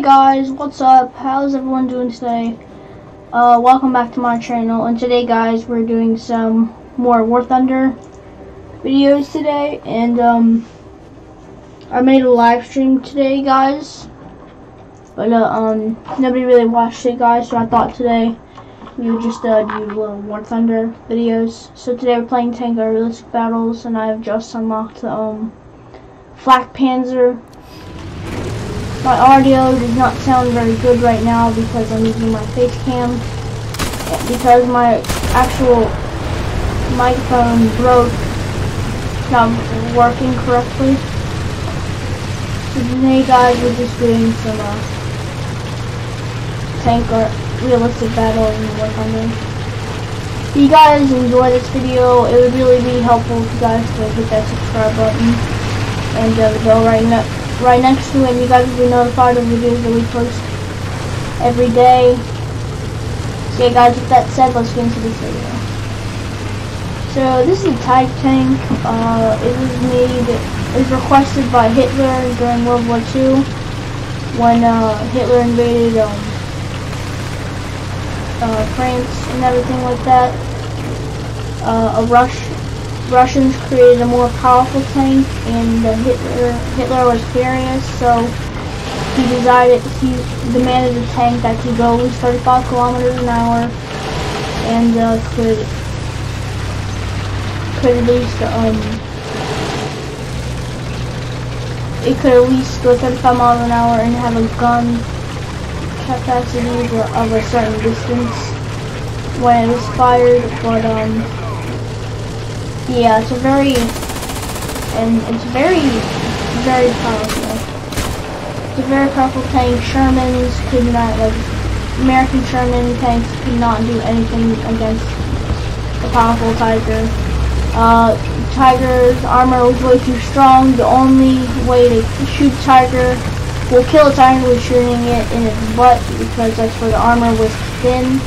Hey guys, what's up? How's everyone doing today? Uh, welcome back to my channel, and today guys, we're doing some more War Thunder videos today, and um, I made a live stream today guys, but uh, um, nobody really watched it guys, so I thought today we would just uh, do little War Thunder videos. So today we're playing Tank Realistic Battles, and I have just unlocked the um, Flak Panzer my audio does not sound very good right now because I'm using my face cam. Because my actual microphone broke, not working correctly. So today guys, we're just doing some uh, tank or realistic battle and work on them. If you guys enjoy this video, it would really be helpful if you guys could hit that subscribe button and uh, the bell right now right next to it and you guys will be notified of videos that we post every day. So yeah guys, with that said, let's get into this video. So this is a tank. Uh, it was made, it was requested by Hitler during World War II when uh, Hitler invaded um, uh, France and everything like that. Uh, a Rush Russians created a more powerful tank, and Hitler Hitler was furious, so he decided he demanded a tank that could go at least 35 kilometers an hour and uh, could could at least um it could at least go 35 miles an hour and have a gun capacity of a certain distance when it was fired, but um yeah, it's a very, and it's very, very powerful. It's a very powerful tank. Shermans could not, like, American Sherman tanks could not do anything against the powerful Tiger. Uh, Tiger's armor was way too strong. The only way to shoot Tiger, will kill a Tiger was shooting it in its butt because that's where the armor was thin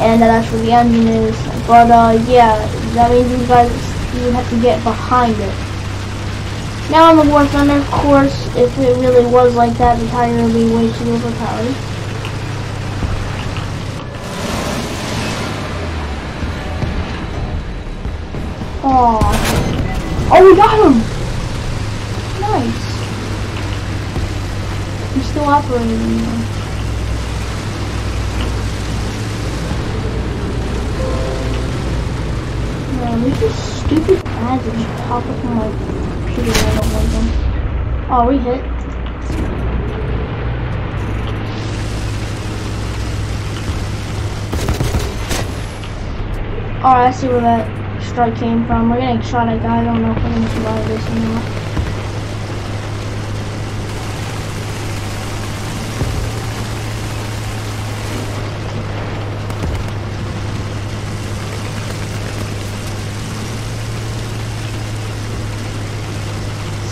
and that's where the engine is. But uh, yeah, that means you guys you have to get behind it. Now on the War Thunder, of course, if it really was like that, the Tiger would be way too overpowered. Aww. Oh, we got him! Nice. He's still operating. Um, Man, these are stupid ads that just pop up on my computer I don't like them. Oh, we hit. Alright, I see where that strike came from. We're getting shot guys. I don't know if we're gonna survive this anymore.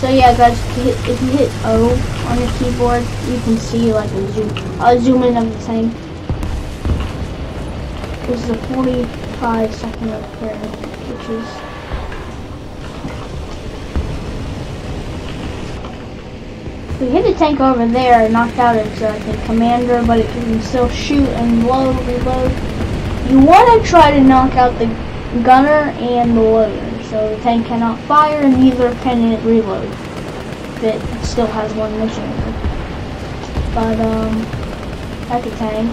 So yeah guys, if you, hit, O on your keyboard, you can see like a zoom, a zoom in of the tank. This is a 45 second repair, which is we hit the tank over there, knocked out its uh, commander, but it can still shoot and load, reload. You want to try to knock out the gunner and the loader so the tank cannot fire and neither can it reload. It still has one mission. But, um, that's a tank.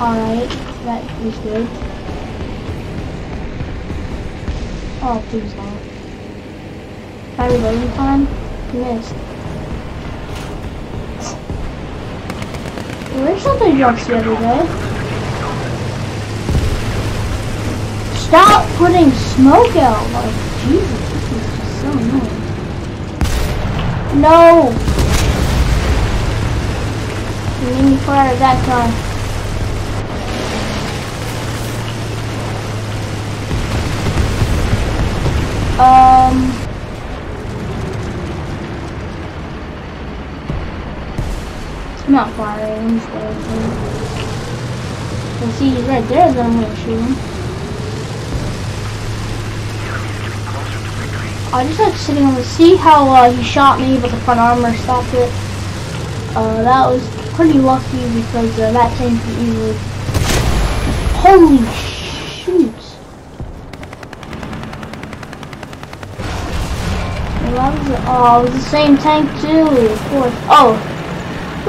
Alright, that was good. Oh, please don't. Try reloading time? Missed. Where's something jumps the other day? Stop putting smoke out. Like, Jesus, this is just so annoying. No! You made me fire that time. Um... I'm not firing, just waiting. see, he's right there, then I'm gonna shoot him. I just like sitting on the, see how uh, he shot me, but the front armor stopped it. Uh, that was pretty lucky because uh, that tank could easily. Holy shoot! Well, that was, oh, it was the same tank too, of course. Oh,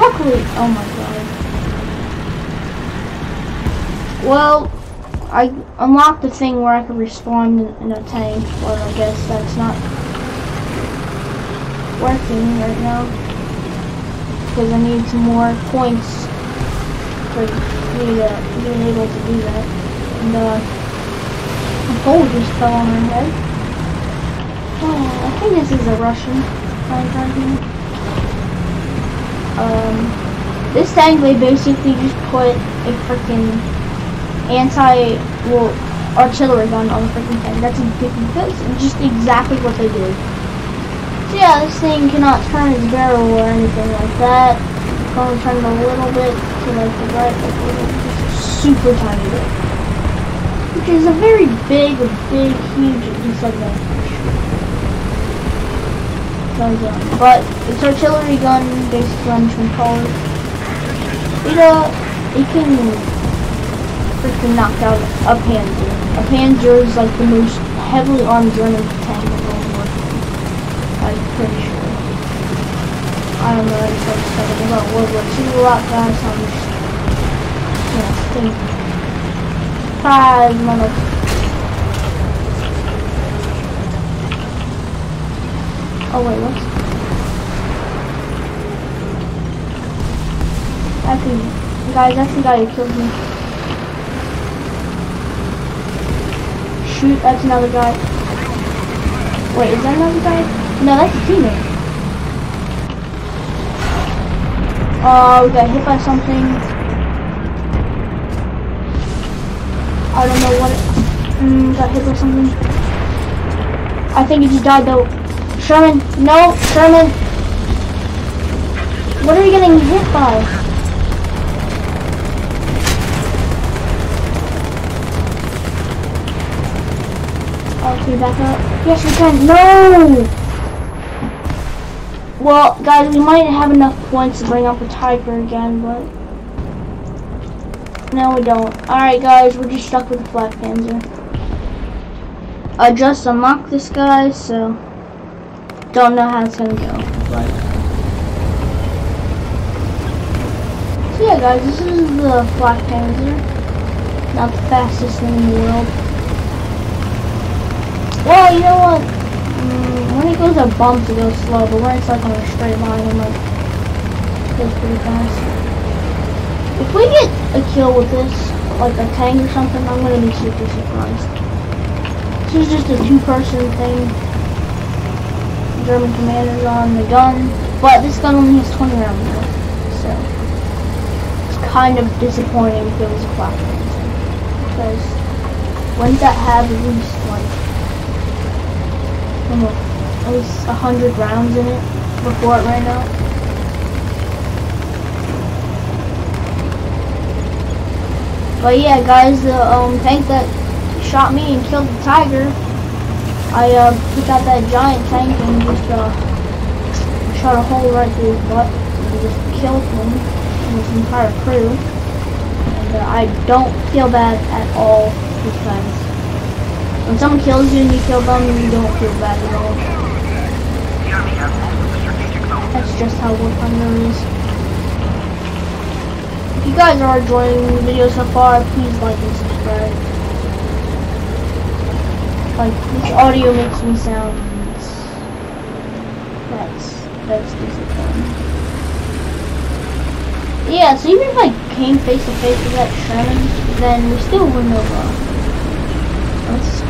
luckily, oh my god. Well, I unlocked the thing where I could respawn in, in a tank, but I guess that's not working right now. Because I need some more points for me to be able to do that. And uh, a pole just fell on my head. Oh, I think this is a Russian tank here. Um, this tank they basically just put a freaking anti well artillery gun on the freaking tank. That's a ridiculous and just exactly what they did. So yeah, this thing cannot turn its barrel or anything like that. It's only turned a little bit to like the right, like just a super tiny bit. Which is a very big, big, huge disadvantage. But its artillery gun just gonna it. It uh it can freaking knocked out a Panzer. A Panzer is like the most heavily armed German tank in World War II. I'm pretty sure. I don't know any folks talking about World War II a lot, guys. I'm just, you know, thinking. Five minutes. Oh wait, what's... Actually, guys, that's the guy who killed me. Shoot, that's another guy. Wait, is that another guy? No, that's a teammate. Oh, we got hit by something. I don't know what it... Mm, got hit by something. I think he just died though. Sherman, no, Sherman. What are you getting hit by? Can we back up? Yes, we can. No! Well, guys, we might have enough points to bring up a Tiger again, but... No, we don't. Alright, guys, we're just stuck with the Flak Panzer. I just unlocked this guy, so... Don't know how it's gonna go, but... So yeah, guys, this is the Flak Panzer. Not the fastest thing in the world. Well, you know what? Mm, when it goes up bumps, it goes slow, but when it's like on a straight line, it like goes pretty fast. If we get a kill with this, like a tank or something, I'm gonna be super surprised. This is just a two-person thing. German commander's on the gun, but this gun only has 20 rounds so it's kind of disappointing if it was a. Because wouldn't that have at least like at least a hundred rounds in it before it ran out. But yeah, guys, the um, tank that shot me and killed the tiger, I uh, took out that giant tank and just uh, shot a hole right through his butt and just killed him and his entire crew. And uh, I don't feel bad at all because when someone kills you and you kill them, you don't feel bad at all. That's just how War Thunder is. If you guys are enjoying the video so far, please like and subscribe. Like, this audio makes me sound... That's... That's disappointing. Yeah, so even if I came face to face with that Sherman, then we still wouldn't have...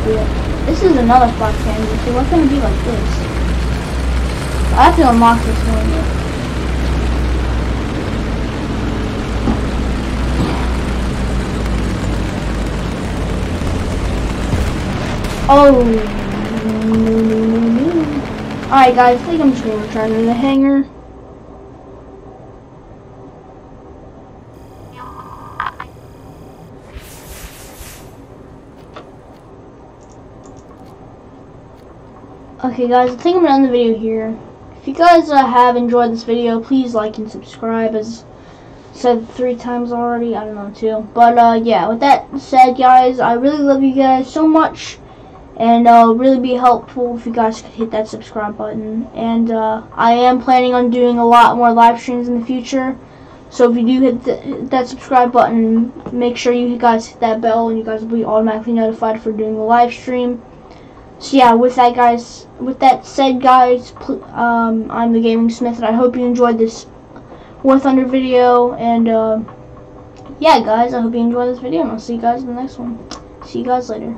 This is another flak candy, so what's gonna be like this? I have to unlock this one. Oh, Alright guys, I think I'm just gonna return to the hangar. Okay guys, I think I'm gonna end the video here. If you guys uh, have enjoyed this video, please like and subscribe as said three times already. I don't know too. But uh, yeah, with that said guys, I really love you guys so much. And uh, really be helpful if you guys could hit that subscribe button. And uh, I am planning on doing a lot more live streams in the future. So if you do hit, hit that subscribe button, make sure you guys hit that bell and you guys will be automatically notified for doing the live stream. So yeah, with that guys, with that said guys, um, I'm the Gaming Smith and I hope you enjoyed this War Thunder video. And uh, yeah guys, I hope you enjoyed this video and I'll see you guys in the next one. See you guys later.